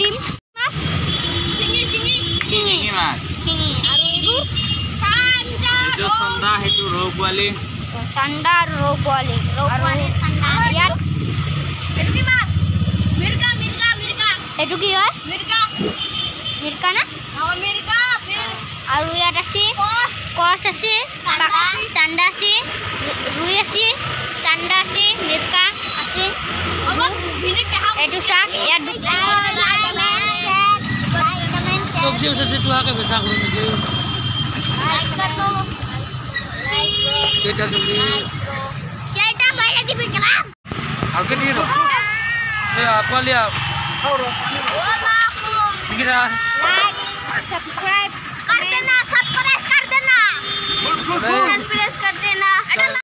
Dim. Mas. Sini sini. Sini Mas. Sini. Aru ibu. Tanda. Itu oh, tanda itu robo ali. Tanda robo ali. Robo ali tanda. Lihat. Itu Mas. Mirka Mirka Mirka. Eh, itu ya? Mirka. Mirka na? Oh Mirka. Mir. Aru ya ada sih. Kos. Kos ya, si Tanda. Tanda sih. Ruya si Tanda si Mirka. Asih. Bapak, ini kehamu. Eh, dusak. Ya. सब्ज़ी उब्जी तुहा के बेसा करो मुझे केटा सब्ज़ी केटा बारे दी बिकला आगे नहीं रो ए आपको लिया खाओ रो ओ बापू गिरा लाइक सब्सक्राइब कर देना सब्सक्राइब कर देना। सब्सक्राइब कर